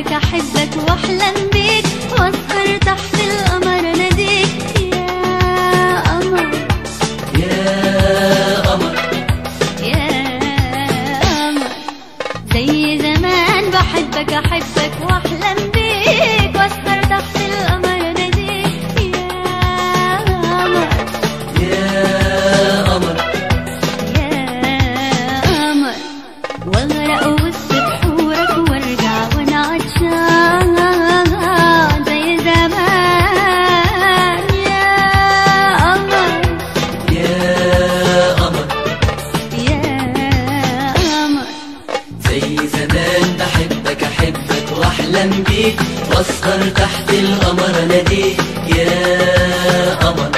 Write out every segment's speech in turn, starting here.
بحبك أحبك وأحلم بيك. وأسهر تحت القمر ناديك. يا قمر. يا قمر. يا قمر. زي زمان بحبك أحبك وأحلم بيك. وأسهر تحت القمر بيك واسهر تحت القمر اناديك يا قمر.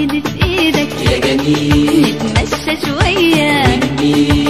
ايدي في إيدك يا جميل. نتمشى شوية. مني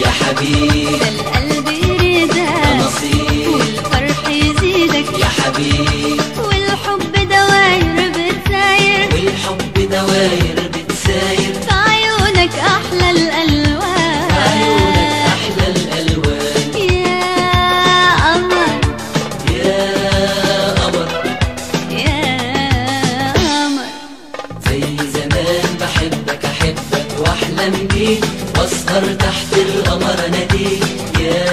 يا حبيب. القلب يريدك نصيب والفرح يزيدك. يا حبيب. والحب دواير بتساير. والحب دواير بتساير. بعيونك أحلى الألوان. عيونك أحلى الألوان. يا قمر. يا قمر. يا قمر. زي زمان بحبك أحبك وأحلم بيك واسهر تحت القمر اناديك يا